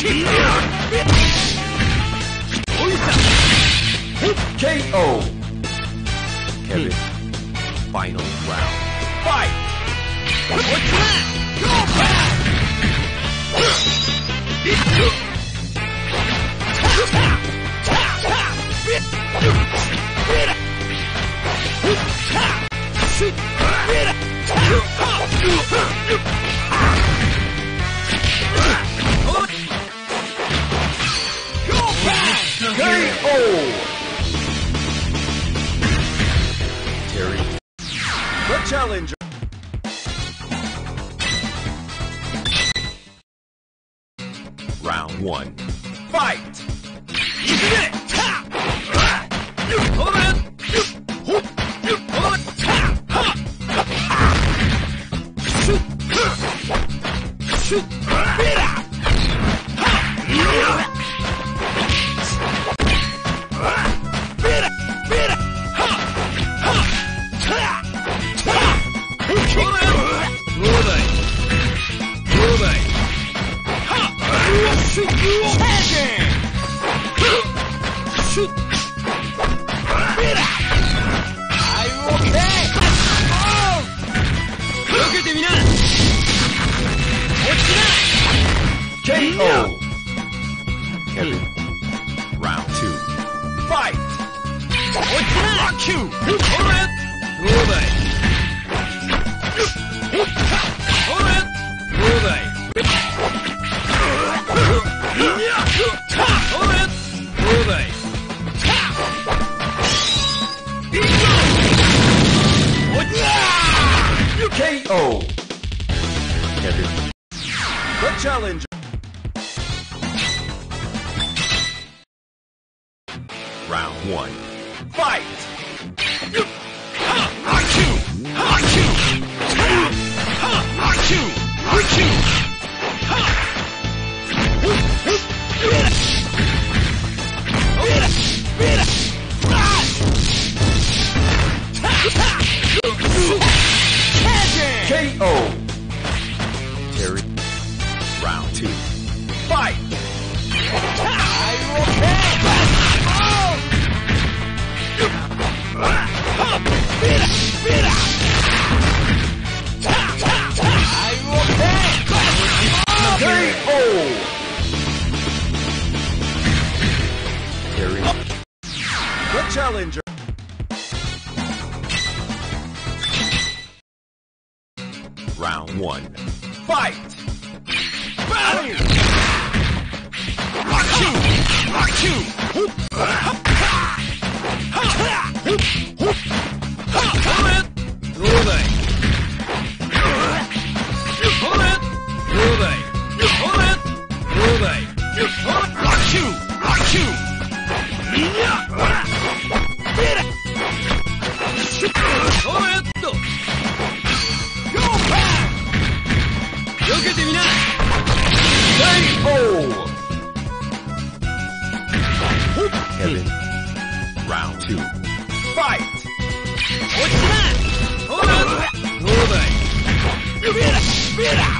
KO. Kevin. Final round. Fight. KO. KO. KO. Kevin. The challenger. Round one. Fight! Challenger. Round one. Fight! KO. Two. Fight! KO.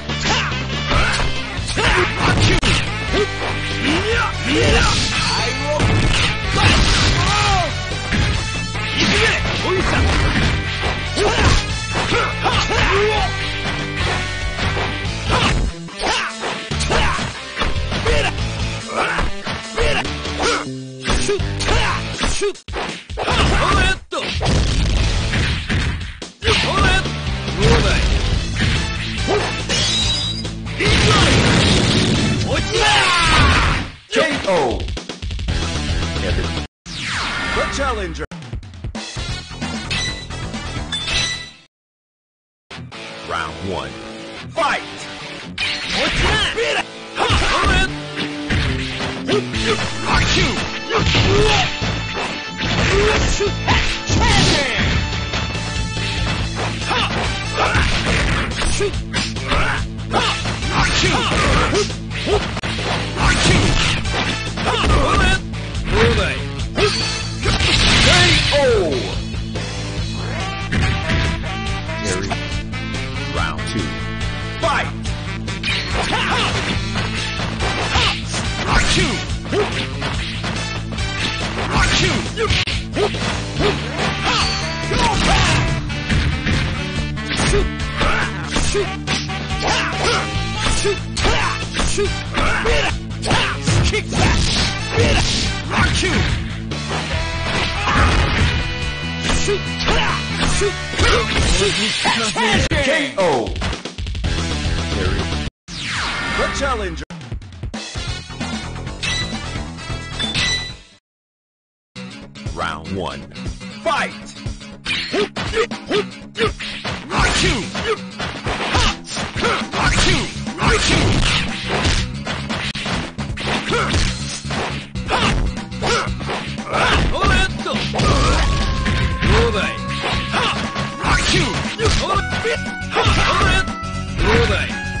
Yeah! Achoo! Achoo! Achoo! the challenger. Round one. Fight! Achoo! Good.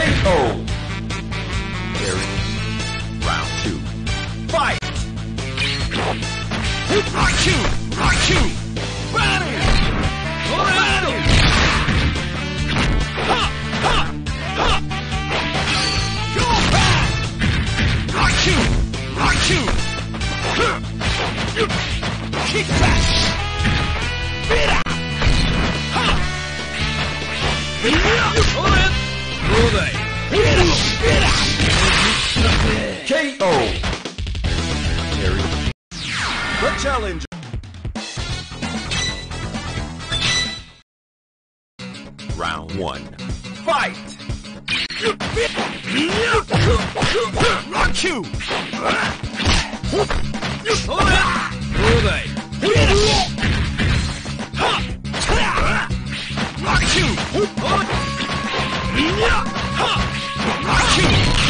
KO. Parry. Round two. Fight. Achoo! Achoo! Body! Body! Ha! Ha! Ha! Go back! Achoo! Achoo! Kick back! Beat up! Ha! Oh! Harry. The challenge! Round one. Fight! Not you! Not you! Not you!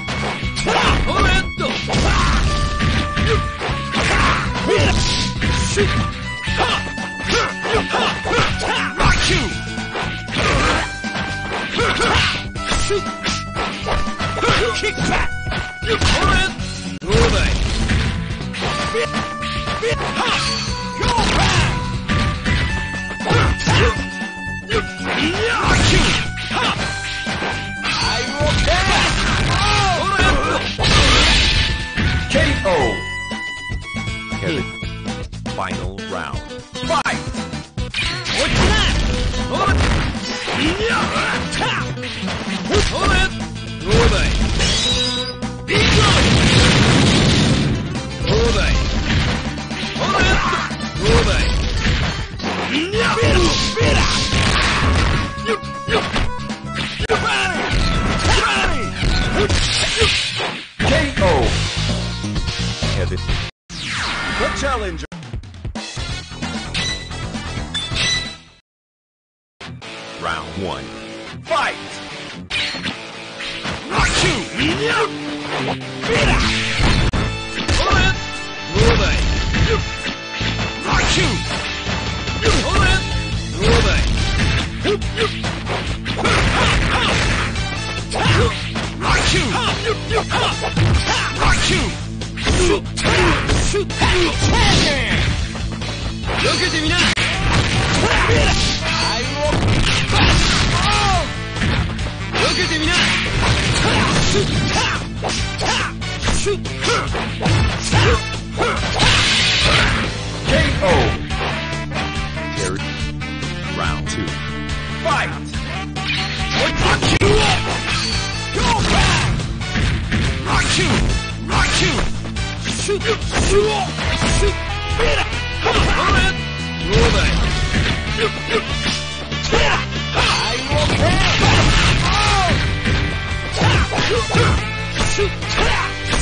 Kick back! You current! Do they? Ha!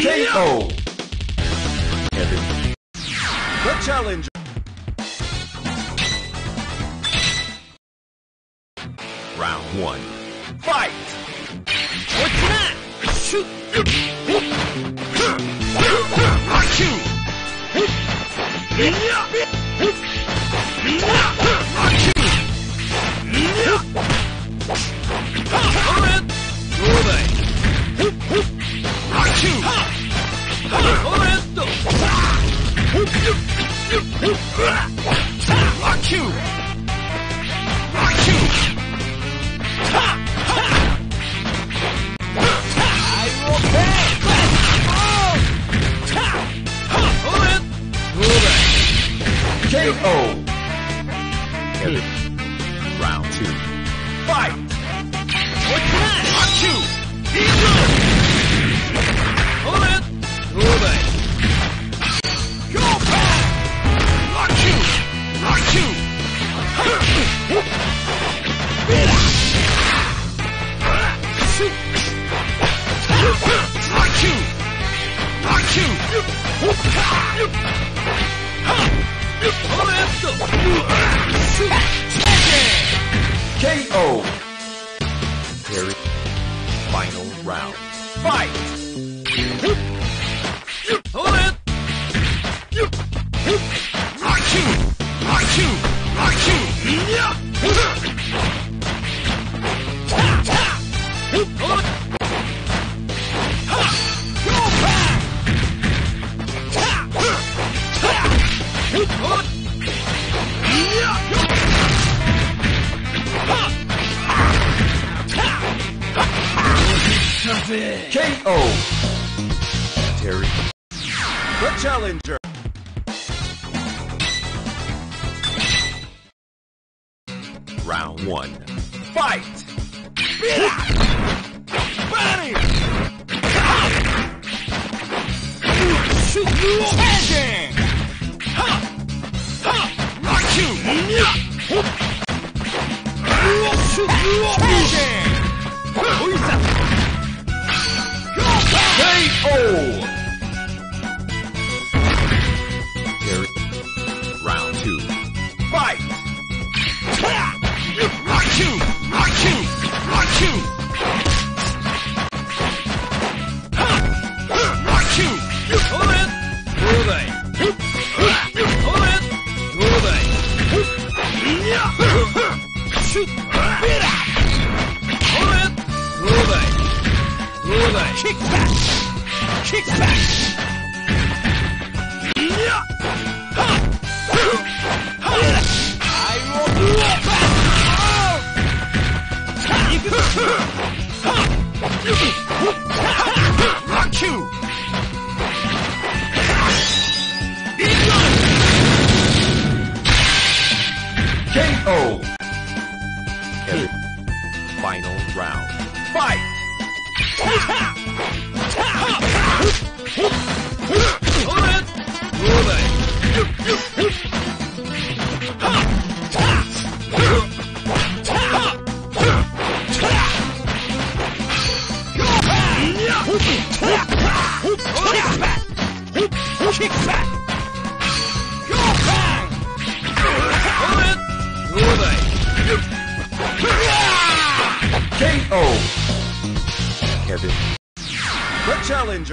K.O. Everything. challenge. Round one. Fight! What's that? Shoot! Two. Fight. Rock you! Hold it! Move it! Go back! Rock you! Rock you! Rock you! Rock you! Hold it! KO. Terry. Final round. Fight. Hold it! Rock you! Rock you! Hold it! Hold it! KO. Terry. The challenger. Round one. Fight. Body! Rock you! Tagging! Go back! KO. Round two. Fight. Rock you! Rock you! Rock you! Kick back! Go back! Hold it! Move it! KO. Kevin. The challenger.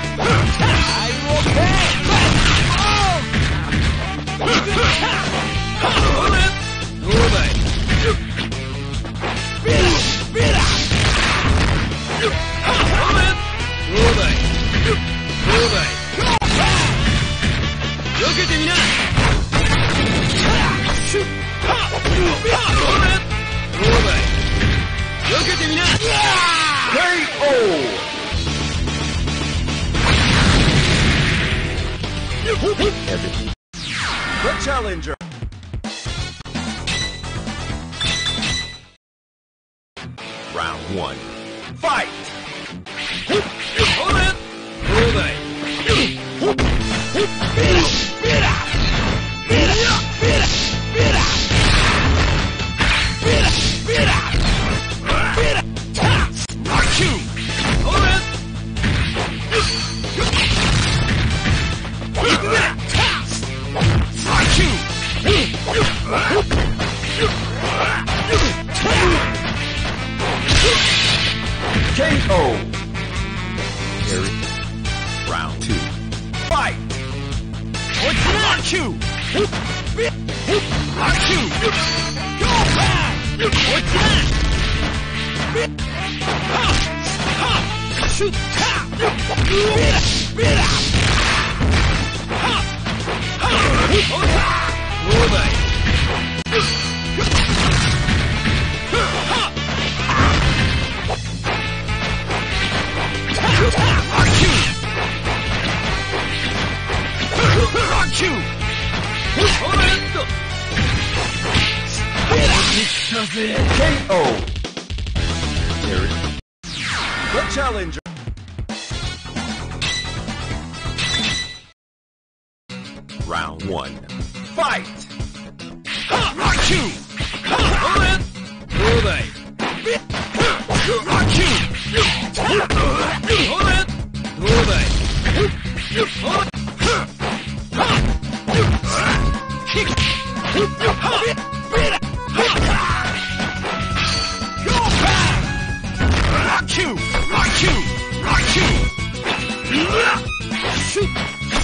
Hold it! Move it! Hold it! Move it! Move it! 避けてみな Hold it! Move it! 避けてみな KO. The challenger. you! KO! The challenger! Round one. Fight! Ha! Rock! Ha! Hold it! Rock you! Hold it!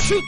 おい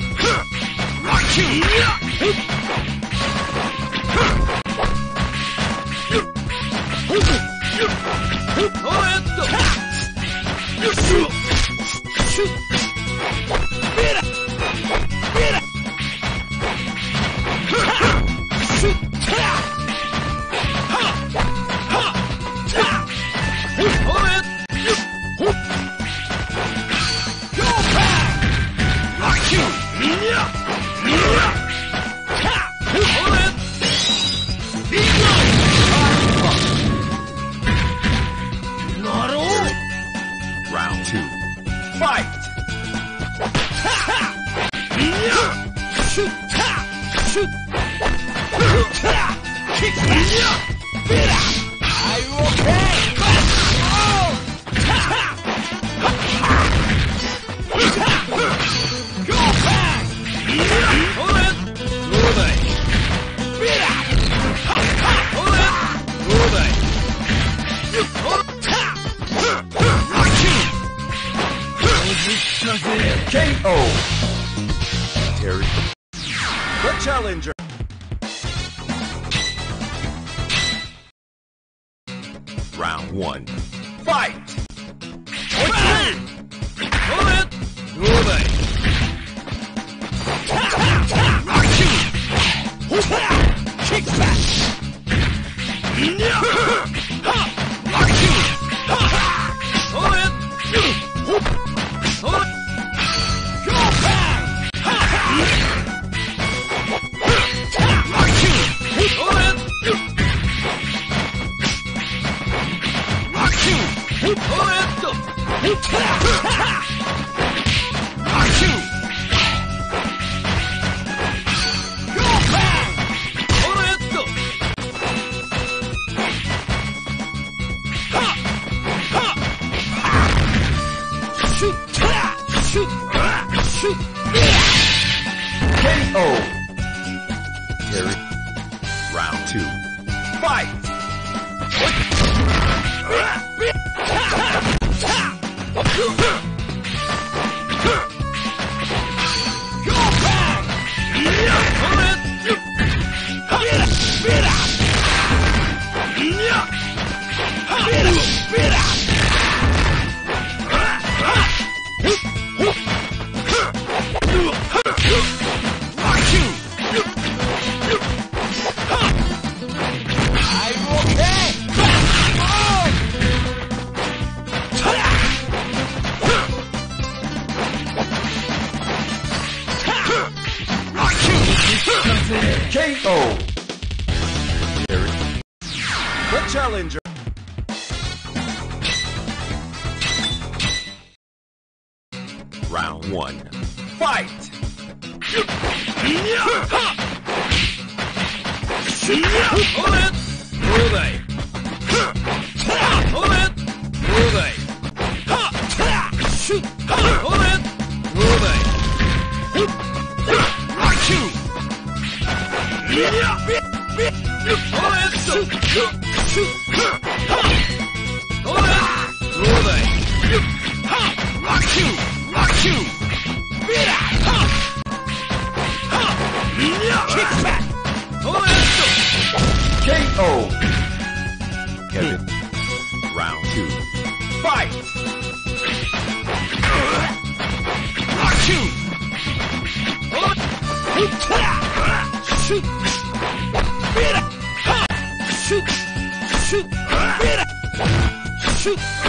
Oh. The challenger. Round one. Fight! Let's shoot.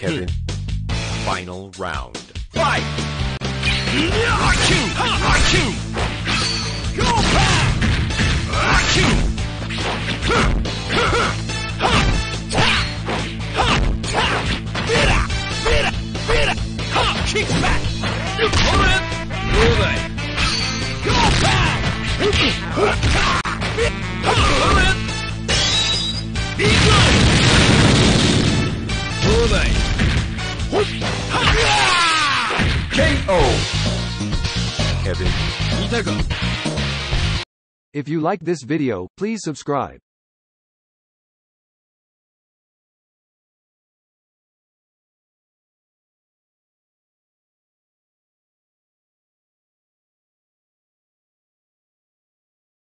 Kevin. final round. Fight! RQ! RQ! Go back! RQ! Bira! Bira! Bira! Kick back! Opponent! Moving! Go back! Opponent! Eagle! Moving! KO. Kevin If you like this video, please subscribe.